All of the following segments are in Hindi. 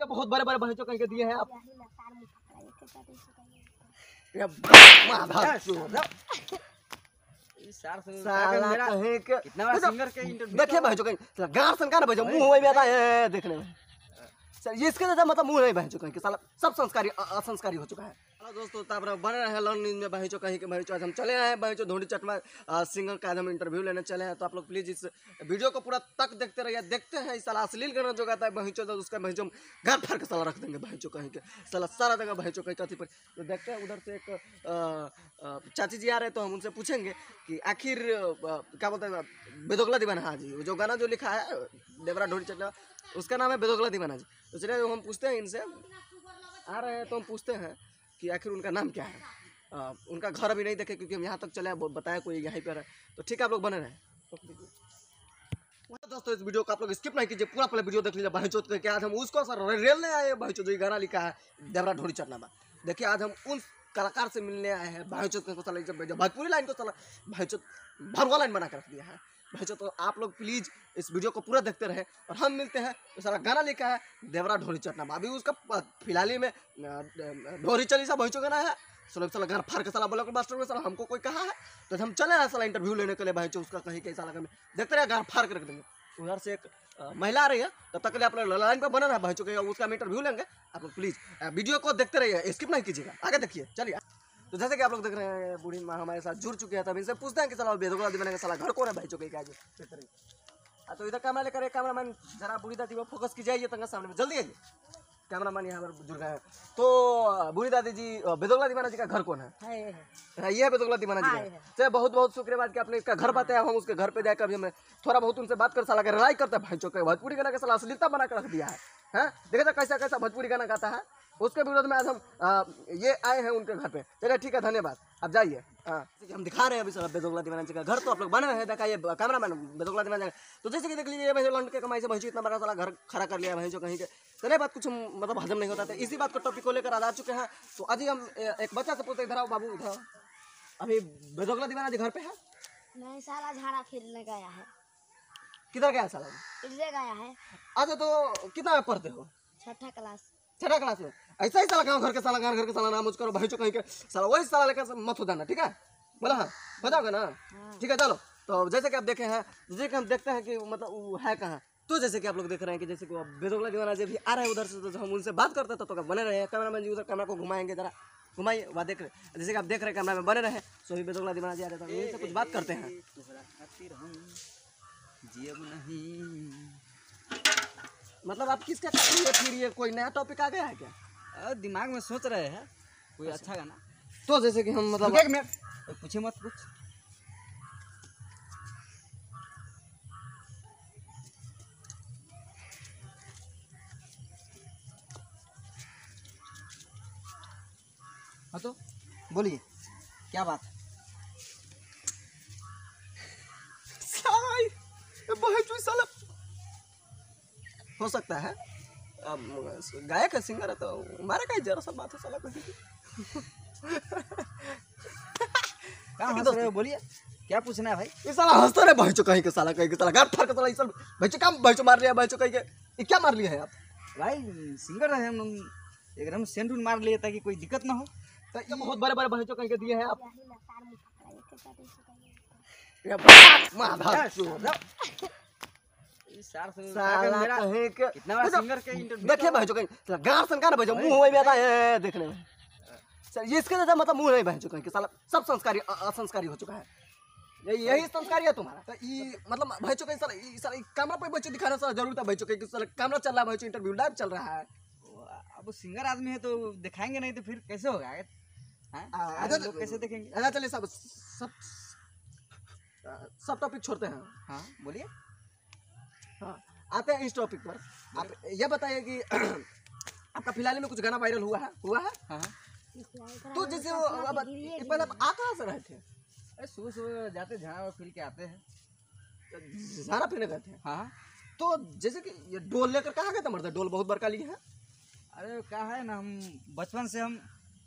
ये बहुत बड़े बड़े भैंसों कहीं के दिए हैं आप। के के इंटरव्यू देखिए भैंसों कहीं गार सन भैंसों मुँह वही में आता है देखने में। सर ये इसके मतलब मुँह नहीं बह चुका है कि साला सब संस्कारी असंस्कारी हो चुका है। हेलो दोस्तों तब बने रहे लॉन न्यूज़ में। भैंसों कहीं के भैंसों आज हम चले आए हैं भैंसों ढोंडी चटमा सिंगर का आज हम इंटरव्यू लेने चले हैं। तो आप लोग प्लीज़ इस वीडियो को पूरा तक देखते रहिए, देखते हैं इस साला अश्लील गाना जो गाता है भैंसों तो उसका भैंसों हम घर फाड़ के साला रख देंगे भैंसों कहीं के, साला सारा जगह भैंसों कहीं कथी पर। तो देखते हैं, उधर से एक चाची जी आ रहे हैं तो हम उनसे पूछेंगे कि आखिर क्या बोलते हैं, बेदोगला दीवाना हाँ जी जो गाना जो लिखा है, देवरा ढोड़ी चटमा, उसका नाम है बेदोगला दीवाना जी। तो चलिए, हम पूछते हैं इनसे। आ रहे हैं तो हम पूछते हैं कि आखिर उनका नाम क्या है? अ, उनका घर अभी नहीं देखे क्योंकि हम यहाँ तक चले बताया कोई यहीं पर तो ठीक है आप लोग बने रहे। तो दोस्तों इस वीडियो को आप लोग स्किप नहीं कीजिए पूरा पहले वीडियो देख लीजिए भाई चौथ के आज हम उसको सर रेल नहीं आए भाई जो गाना लिखा है देवरा ढोड़ी चटना बा देखिए आज हम उन कलाकार से मिलने आए हैं भाई चौथ को साला भोजपुरी लाइन को साला भाई चौथ भरवा लाइन बना कर रख दिया है। चौथ तो आप लोग प्लीज़ इस वीडियो को पूरा देखते रहे और हम मिलते हैं। तो सारा गाना लिखा है देवरा ढोरी चटना अभी उसका फ़िलहाल ही में ढोरी चली सा भाई गाना है। साला साला घर फाड़ के साला ब्लॉक मास्टर में साला हमको कोई कहा है? तो हम चले हैं साला इंटरव्यू लेने के लिए भाई उसका कहीं कैसा लगा देखते रहे घर फाड़ के रख देंगे। उधर से एक महिला आ रही है, तब तक के लिए आप लोग लाइन पर बना है भाई के उसका हम इंटरव्यू लेंगे। आप लोग प्लीज़ वीडियो को देखते रहिए स्किप नहीं कीजिएगा। आगे देखिए, चलिए। तो जैसे कि आप लोग देख रहे हैं बूढ़ी माँ हमारे साथ जुड़ चुकी है तब इनसे पूछते हैं कि साला बेदोगला दीवाना का साला घर कौन है भाई चौके क्या हाँ? तो इधर कैमरा लेकर कैमरा जरा बूढ़ी दादी को फोकस कीजिए ये तंगा सामने में जल्दी आइए कैमरा मैन यहाँ पर जुड़ गए हैं। तो बूढ़ी दादी जी बेदोगला दीवाना जी का घर कौन है? है ये है बेदोगला दीवाना जी का। चलिए बहुत बहुत शुक्रियाबाद कि आपने इसका घर बताया हम उसके घर पे जाकर अभी हमें थोड़ा बहुत उनसे बात कर साला के लड़ाई करते हैं भाई चौके भोजपुरी गाना का साला अश्लीलता बना कर रख दिया है। हैं देखे था कैसा कैसा भोजपुरी गाना गाता है। उसके विरोध में आज हम आ, ये आए हैं उनके घर पे। चलिए ठीक है धन्यवाद। आप जाइए। हाँ जैसे हम दिखा रहे हैं अभी साला बेदोगला दीवाना जी का घर तो आप लोग बने रहे दिखाइए कैमरा मैन बेदोगला दीवाना जी। तो जैसे कि देख लीजिए भाई लंड के कमाई से भाई इतना बड़ा साला घर खड़ा कर लिया भाई जो कहीं के। चलिए बात कुछ मतलब हजम नहीं होता था। इसी बात को टॉपिक को लेकर आज आ चुके हैं। तो आज ही हम एक बच्चा से पूछते इधर आओ बाबू इधर अभी बेदोगला दीवाना जी घर पे है? नहीं साला झाड़ा फिरने गया है। किधर गया साला? इधर गया है। अच्छा तो कितना पढ़ते हो? छठा क्लास। छठा क्लास में ऐसा ही साला गाँव घर के साला घर घर के साला नाम उच करो भाई चो कहीं के। साला वही साला लेकर मत हो जाना ठीक है? बोला हाँ? हो जाओगे ना? ठीक है चलो। तो जैसे कि आप देखे हैं जैसे कि हम देखते हैं कि मतलब वो है कहाँ? तो जैसे कि आप लोग देख रहे हैं कि जैसे कि वो बेदोगला दीवाना जी भी आ रहे हैं उधर से तो हम उनसे बात करते हैं तो, तो बने रहे कैमरा मैन जी उधर कैमरा को घुमाएँगे जरा। घुमाइए वहाँ देख रहे जैसे कि आप देख रहे हैं कैमरा में बने रहे सो ही बेदोगला दीवाना जी आ रहे हैं। तो उनसे कुछ बात करते हैं तोहरा खातिर हम जियब नहीं मतलब आप किसका ये फिर ये कोई नया टॉपिक आ गया है क्या? दिमाग में सोच रहे हैं। कोई अच्छा। गाना? तो जैसे कि हम मतलब एक मिनट पूछे मत कुछ हाँ तो बोलिए क्या बात है? सकता है। अब गायक है सिंगर है तो हमारा का जरा सा बात है साला कहीं की। कहाँ हंस रहे हो? बोलिए क्या पूछना है भाई? ये साला हंसता रहे भाई कहीं के साला कहीं के साला फाड़ के साला भाई काम भाई चो मार लिया भाई कहीं के ये क्या मार लिया है आप? भाई सिंगर है हम एकदम सेंटून मार लिए ताकि कोई दिक्कत ना हो। तो ये बहुत बड़े बड़े भाई कहीं के दिए हैं आप। माधा देखिए भाई चो कहीं साला गार सन का ना भाई मुँह वही आता है देखने में। ये इसके जैसा मतलब मुँह नहीं भाई चो कहीं के साला सब संस्कारी असंस्कारी हो चुका है। यही यही संस्कारी है तुम्हारा। तो ये मतलब भाई चो कहीं साला ये साला ये कैमरा पे बच्चे दिखाना साला ज़रूर था भाई चो कहीं साला कैमरा चल रहा है भाई इंटरव्यू लाइव चल रहा है। अब सिंगर आदमी है तो दिखाएँगे नहीं तो फिर कैसे होगा हाँ? लोग कैसे देखेंगे? अच्छा चलिए सब सब सब टॉपिक छोड़ते हैं। हाँ बोलिए। हाँ आते हैं इस टॉपिक पर। आप ये बताइए कि आपका फ़िलहाल में कुछ गाना वायरल हुआ है? हुआ है? हाँ हाँ। तो जैसे वो अब आप आ कहाँ से रहे थे। अरे सुबह सुबह जाते झाड़ा फिर के आते हैं। झाड़ा पीने गए थे? हाँ तो जैसे कि ये डोल लेकर कहाँ गए थे मर्द? डोल बहुत बड़का लिए है। अरे क्या है ना हम बचपन से हम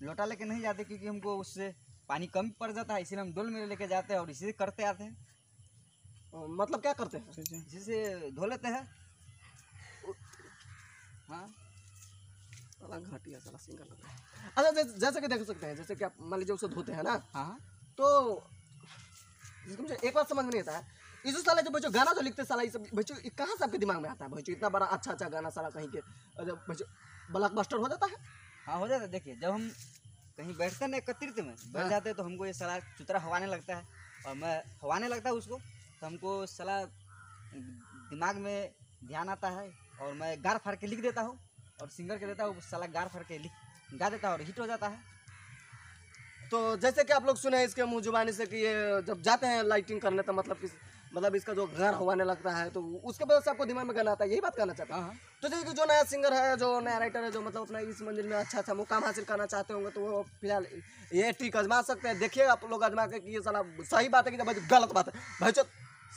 लोटा लेके नहीं जाते क्योंकि हमको उससे पानी कम पड़ जाता है इसीलिए हम डोल में लेके जाते हैं और इसी करते आते हैं। मतलब क्या करते हैं? इसी से धो लेते हैं। हाँ। साला घटिया साला सिंगर लग रहा है अच्छा जैसे जैसे कि देख सकते हैं जैसे कि आप मान लीजिए उसे धोते हैं ना? हाँ। तो जिसको मुझे एक बात समझ में नहीं आता है। इस साला जो बच्चों गाना जो लिखते साला ये सब बच्चों कहाँ से आपके दिमाग में आता है बच्चों? इतना बड़ा अच्छा अच्छा गाना साला कहीं के जब बच्चों ब्लॉकबस्टर हो जाता है? हाँ हो जाता है। देखिए जब हम कहीं बैठते हैं ना एकत्रित में बैठ हाँ। जाते हैं तो हमको ये सलाह चुतरा हवाने लगता है। और मैं हवाने लगता है उसको। तो हमको सलाह दिमाग में ध्यान आता है और मैं गार फाड़ के लिख देता हूँ और सिंगर के देता हूँ सलाह गार फाड़ के लिख गा देता है और हिट हो जाता है। तो जैसे कि आप लोग सुने हैं इसके मुँह जुबानी से कि ये जब जाते हैं लाइटिंग करने तो मतलब किस मतलब इसका जो घर होने लगता है तो उसके वजह से आपको दिमाग में गाना आता है यही बात कहना चाहता है। हाँ हाँ। तो जैसे कि जो नया सिंगर है जो नया राइटर है जो मतलब अपना इस मंजिल में अच्छा अच्छा मुकाम हासिल करना चाहते होंगे तो वो फ़िलहाल ये ट्रिक आजमा सकते हैं। देखिए आप लोग आजमा के कि ये साला सही बात है कि भाई गलत बात है। भाई चो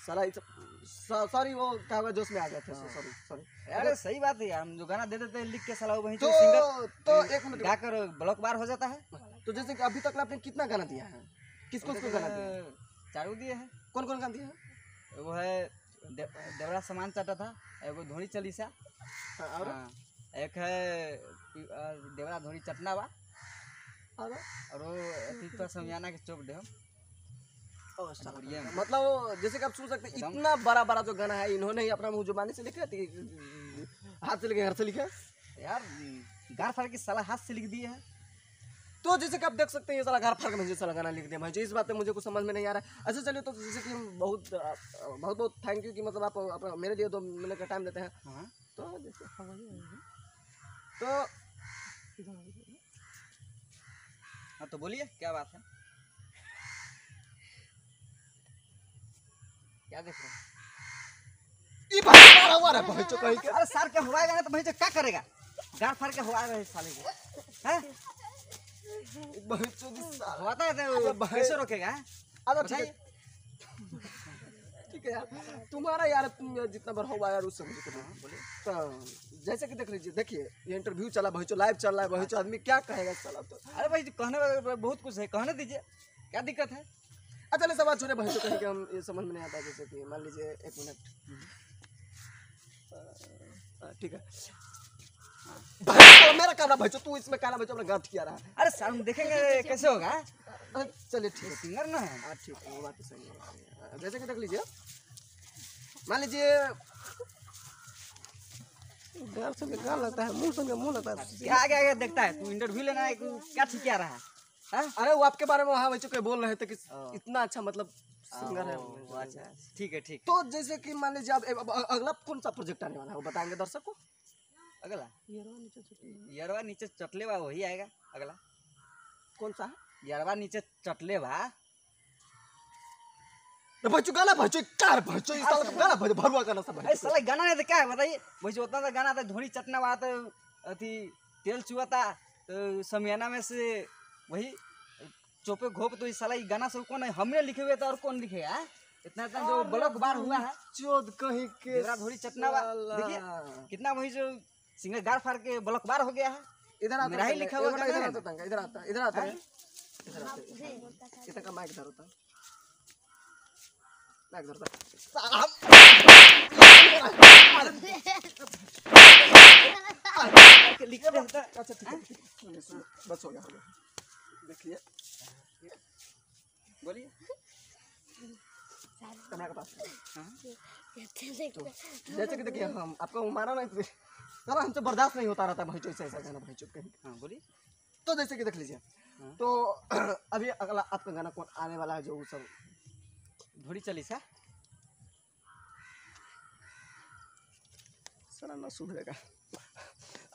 साला सॉरी वो क्या हुआ जोश में आ गए थे सॉरी सॉरी अरे सही बात है यार हम जो गाना दे देते हैं लिख के सलाह वहीं तो सिंगर तो एक मिनट। गाकर ब्लॉक बार हो जाता है। तो जैसे कि अभी तक आपने कितना गाना दिया है? किसको किसको गाना दिया है? चारू दिए हैं। कौन कौन गाना दिया है? वो है देवरा सामान चाटा था एगो धोनी चलीसा। हाँ, और? हाँ, एक है देवरा धोनी चटना बा और? और वो अथी तो समियाना के चौक दे हम। मतलब जैसे कि आप सुन सकते इतना बड़ा बड़ा जो गाना है इन्होंने ही अपना मुँह जुबानी से लिखा है हाथ से लिखे घर से लिखा। है यार गार फाड़ की सलाह हाथ से लिख दिए हैं। तो जैसे कि आप देख सकते हैं ये साला घर फाड़ के मुझे साला गाना लिख दिया। भाई इस बात पे मुझे कुछ समझ में नहीं आ रहा है। अच्छा चलिए तो जैसे कि बहुत बहुत बहुत थैंक यू कि मतलब आप अपना मेरे लिए दो मिनट का टाइम देते हैं। हाँ। तो जैसे तो हाँ तो बोलिए क्या बात है? क्या देख रहे हैं? ये भाई मारा हुआ भाई चो कहीं के। अरे सर के हुआएगा ना तो भाई क्या करेगा? गार फाड़ के हुआ रहे साले को। हैं? भाई चो की। होता है तो। कैसे रोकेगा ठीक है। यार तुम्हारा यार तुम यार जितना बार होगा यार उससे बोले। तो जैसे कि देख लीजिए देखिए ये इंटरव्यू चला भाई लाइव चल रहा है भाई आदमी क्या कहेगा साला तो? अरे भाई कहने बहुत कुछ है कहने दीजिए। क्या दिक्कत है? अच्छा नहीं सवाल छोड़े भाई तो कहीं के हम ये समझ में नहीं आता जैसे कि मान लीजिए एक मिनट। ठीक है। तो मेरा भाई तू इसमें कैमरा भाई अपना गाठ किया रहा अरे सर हम देखेंगे कैसे होगा? चलिए ठीक है। सिंगर ना है। हाँ ठीक है वो बात तो सही है। जैसे कि देख लीजिए मान लीजिए गाल से गाल लगता है मुँह से मुँह लगता है। क्या आगे देखता है तू इंटरव्यू लेना है क्या ठीक क्या रहा है? हाँ? अरे वो आपके बारे में वहाँ बच्चों के बोल रहे थे कि इतना अच्छा मतलब सिंगर है। अच्छा ठीक है ठीक तो जैसे कि मान लीजिए अब अगला कौन सा प्रोजेक्ट आने वाला है वो बताएँगे दर्शक को। अगला? यरवा नीचे चटले बा वही आएगा। अगला? कौन सा? है यरवा नीचे चटले बा तो बच्चों गाना बच्चों कार बच्चों इस साल गाना बच्चों भरवा गाना सब अरे साला गाना नहीं तो क्या है बताइए। वैसे उतना सा गाना था धोनी चटना बा तो अथी तेल चुआ था तो समियाना में से वही चोपे घोप तो इस साला ये गाना सब कौन है? हमने लिखे हुए थे और कौन लिखेगा हाँ? इतना इतना जो ब्लॉक बार हुआ है। चोद कहीं के धोनी चटना देखिए कितना वही जो सिंगर गार फाड़ के ब्लॉक बार हो गया है। इधर आता मेरा ही लिखा हुआ इधर आता इधर आता है, इधर आता है। इधर आता है इधर का माइक इधर होता है। माइक इधर होता है। लिखे है। अच्छा ठीक है? बस हो गया हो गया। देखिए बोलिए। कैमरा के पास। हाँ? जैसे कि देखिए हम आपको मारा नहीं तो हमसे बर्दाश्त नहीं होता रहता भाई ऐसा ऐसा गाना भाई चुप कहीं। हाँ बोलिए। तो जैसे कि देख लीजिए। हाँ। तो अभी अगला आपका गाना कौन आने वाला है जो सब धोनी चली सा साला ना सुधरेगा।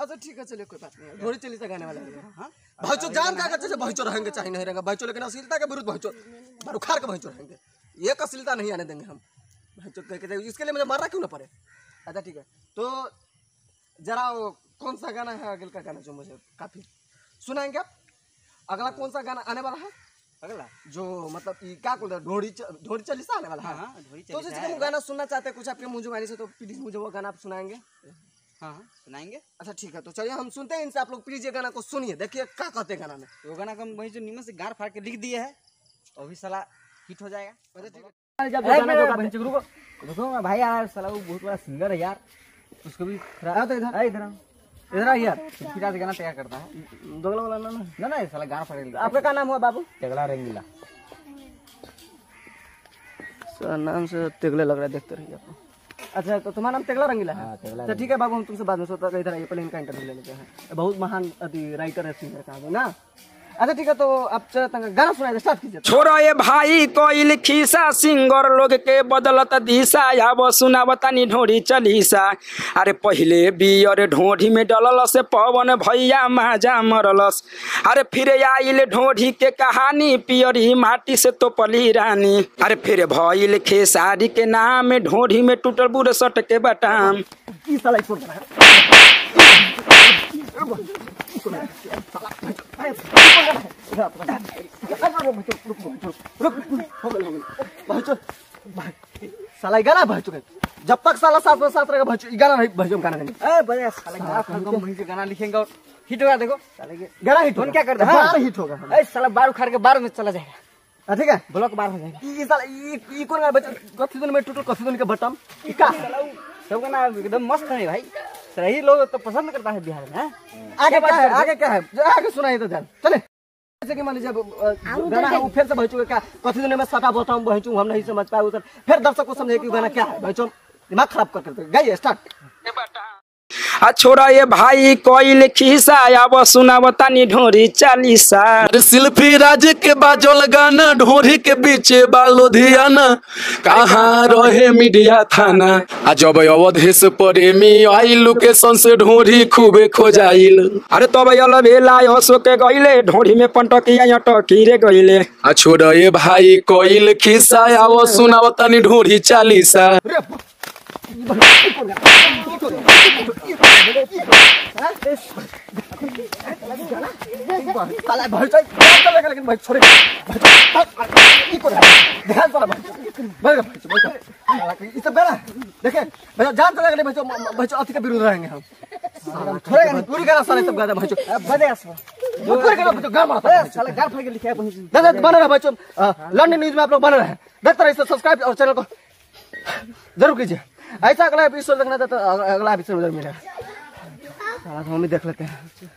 अच्छा ठीक है चलिए कोई बात नहीं। घोड़ी चली से गाने वाला है। हाँ? भाईचो जान का जैसे भाईचो रहेंगे चाहे नहीं रहेंगे। भाईचो लेकिन अश्लीलता के विरुद्ध भाईचो बरुखार के भाईचो रहेंगे। एक अश्लीलता नहीं आने देंगे हम। भाईचो कह के इसके लिए मुझे मरना क्यों ना पड़े? अच्छा ठीक है। तो जरा कौन सा गाना है अगल का गाना जो मुझे काफ़ी सुनाएँगे आप? अगला कौन सा गाना आने वाला है? अगला? जो मतलब ये क्या बोलते हैं? ढोड़ी ढोड़ी चली सा आने वाला हाँ। है हाँ तो चली जैसे हम गाना सुनना चाहते हैं कुछ आपके मुँह जुबानी से तो प्लीज़ मुझे वो गाना आप सुनाएँगे। हाँ। सुनाएँगे? अच्छा ठीक है तो चलिए हम सुनते हैं इनसे आप लोग प्लीज़ ये गाना को सुनिए। देखिए क्या कहते हैं गाना में? वो गाना का वही जो नीमन से गार फाड़ के लिख दिए है और भी साला हिट हो जाएगा। रुको भाई यार साला वो बहुत बड़ा सिंगर है यार। उसको भी तो इधर। इधर इधर आ यार। फिर गाना तैयार करता है। दोगला वाला ना ना। ना ना साला गाना फटेगा आपका क्या नाम हुआ बाबू? तेगड़ा रंगीला। सर नाम से तेगले लग रहा है देखते रहिए आप अच्छा तो तुम्हारा नाम तेगला रंगीला है? हाँ, तो ठीक है बाबू हम तुमसे बाद में सोचता इधर आइए पहले इनका इंटरव्यू ले लेते हैं। बहुत महान राइटर है सिंगर का ना। अच्छा ठीक है तो आप गाना सुनाइए स्टार्ट कीजिए। छोरो ये भाई कोइल खीसा सिंगर लोग के बदलत दिशा अब सुनावतानी ढोरी चलीसा। अरे पहिले बियर ढोढ़ी में डलल से पवन भैया माजा मरलस। अरे फिर आइल ढोढ़ी के कहानी पियरी माटी से तोपली रानी। अरे फिर भइल खेसारी के नाम ढोढ़ी में टूटल सट के बटाम। साला है गाना चुके जब तक साला साथ साथ रहेगा भर गाना नहीं भर गाना नहीं साले गाना लिखेंगे और हिट होगा देखो गाना हिट फ़ोन क्या करता है? हाँ हिट होगा साला बार उखाड़ के बार में चला जाएगा हाँ, ठीक है ब्लॉक बार हो जाएगा ये साला ये ये कौन गाना बचा कथी दिन में टोटल कथी दिन के बटम का सब गाना एकदम मस्त है भाई सही लोग तो पसंद करता है बिहार में आगे क्या है? आगे क्या है? जो आगे सुनाइए तो ध्यान चले। जैसे कि मान लीजिए गाना है वो फिर से बहचू क्या? कथी दिन में सटा बोता हूँ बहचू हम नहीं समझ पाए उधर फिर दर्शक को समझे कि गाना क्या है। बहचू। दिमाग खराब कर करते गाइए स्टार्ट आ छोरा ये भाई कोइल खीसा अब सुनावतानी ढोरी चालीसा। सिल्फी राज के बाजल गाना ढोरी के पीछे बालो धियाना। कहाँ रहे मीडिया थाना? आ जब अवधेश प्रेमी आई लोकेशन से ढोरी खूबे खोजाइल। अरे तब यल बेला हसो के गइले ढोरी में पंटकिया टकी रे गइले। आ छोड़ ये भाई कोइल खिस्सा आओ सुनाव तनी ढोरी चालीसा। भाई जान अति के विरुद्ध रहेंगे हम पूरी साला सब पूरी है साला के है दादा बने रहे भैंस लंडन न्यूज़ में आप लोग बने रहे देखते रहिए सब्सक्राइब और चैनल को ज़रूर कीजिए ऐसा अगला एपिसोड देखना था तो अगला एपिसोड उधर भी देख लेते हैं।